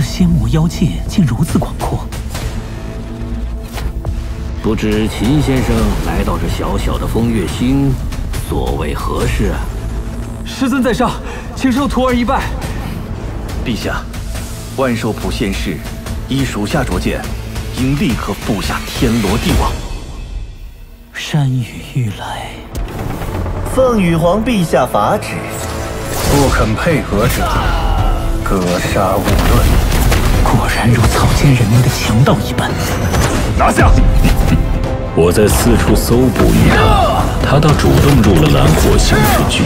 仙魔妖界竟如此广阔。不知秦先生来到这小小的风月星，所为何事啊？师尊在上，请受徒儿一拜。陛下，万寿普现世依属下拙见，应立刻布下天罗地网。山雨欲来，奉羽皇陛下法旨，不肯配合者，格杀勿论。果然如草菅人命的强盗一般。拿下！我在四处搜捕于他，他倒主动入了蓝火刑事局。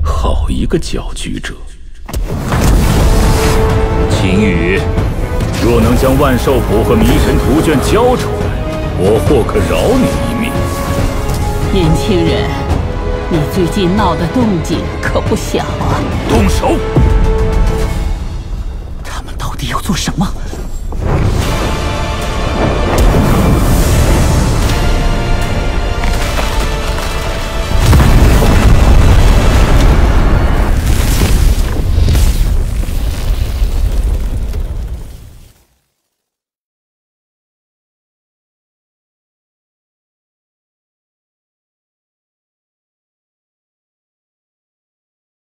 好一个搅局者！秦羽，若能将万寿谱和迷神图卷交出来，我或可饶你一命。年轻人，你最近闹的动静可不小啊！动手！他们到底要做什么？